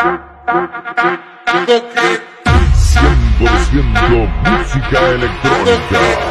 100% música electrónica.